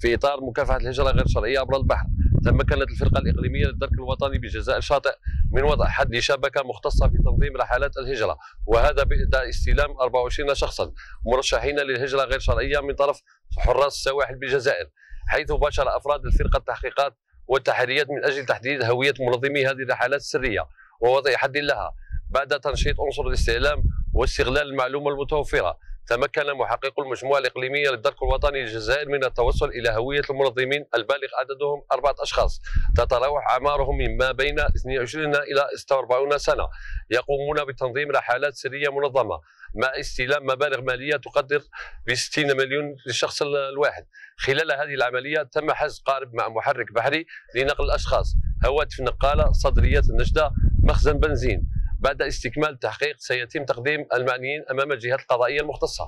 في إطار مكافحة الهجرة غير الشرعيه عبر البحر. تمكنت الفرقة الإقليمية للدرك الوطني بجزاء الشاطئ من وضع حد لشبكه مختصة في تنظيم رحلات الهجرة وهذا بإداء استلام 24 شخصا مرشحين للهجرة غير شرعية من طرف حراس السواحل بالجزائر حيث باشر أفراد الفرقة التحقيقات والتحريات من أجل تحديد هوية منظمي هذه الرحلات السرية ووضع حد لها بعد تنشيط عنصر الاستعلام واستغلال المعلومة المتوفرة. تمكن محقق المجموعة الإقليمية للدرك الوطني للجزائر من التوصل إلى هوية المنظمين البالغ عددهم أربعة أشخاص. تتراوح أعمارهم مما بين 22 إلى 46 سنة. يقومون بتنظيم رحلات سرية منظمة مع استلام مبالغ مالية تقدر ب 60 مليون للشخص الواحد. خلال هذه العملية تم حجز قارب مع محرك بحري لنقل الأشخاص. هواتف نقاله صدريات النجدة مخزن بنزين. بعد استكمال التحقيق سيتم تقديم المعنيين أمام الجهات القضائية المختصة.